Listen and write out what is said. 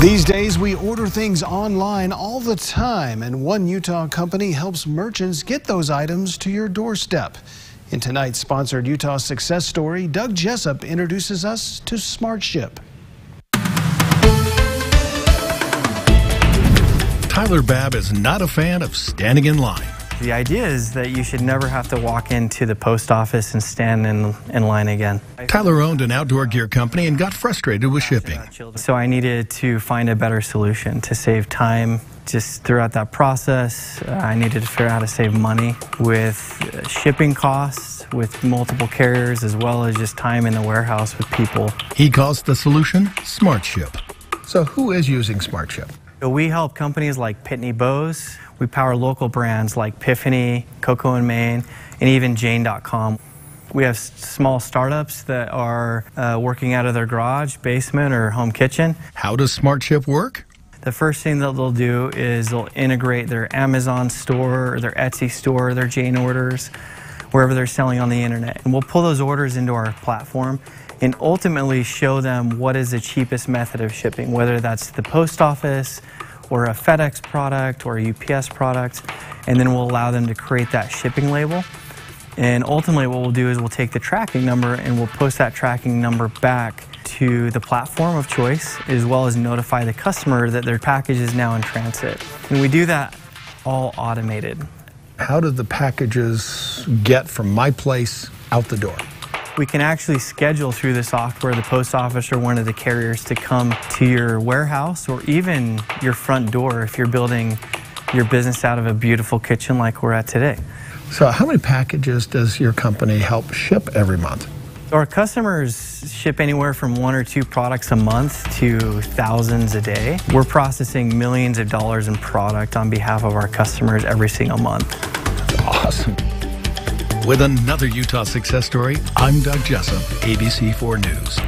These days, we order things online all the time, and one Utah company helps merchants get those items to your doorstep. In tonight's sponsored Utah success story, Doug Jessop introduces us to SmartShyp. Tyler Babb is not a fan of standing in line. The idea is that you should never have to walk into the post office and stand in, in line again. Tyler owned an outdoor gear company and got frustrated with shipping. So I needed to find a better solution to save time. Just throughout that process, uh, I needed to figure out how to save money with shipping costs, with multiple carriers, as well as just time in the warehouse with people. He calls the solution SmartShyp. So who is using SmartShyp? We help companies like Pitney Bowes. We power local brands like Piphany, Coco and Main, and even Jane.com. We have small startups that are uh, working out of their garage, basement, or home kitchen. How does SmartShyp work? The first thing that they'll do is they'll integrate their Amazon store, or their Etsy store, their Jane orders, wherever they're selling on the internet. And we'll pull those orders into our platform and ultimately show them what is the cheapest method of shipping, whether that's the post office or a FedEx product or a UPS product, and then we'll allow them to create that shipping label. And ultimately, what we'll do is we'll take the tracking number and we'll post that tracking number back to the platform of choice, as well as notify the customer that their package is now in transit. And we do that all automated. How do the packages get from my place out the door? We can actually schedule through the software the post office or one of the carriers to come to your warehouse or even your front door if you're building your business out of a beautiful kitchen like we're at today. So, how many packages does your company help ship every month? Our customers ship anywhere from one or two products a month to thousands a day. We're processing millions of dollars in product on behalf of our customers every single month. Awesome. With another Utah success story, I'm Doug Jessop, ABC4 News.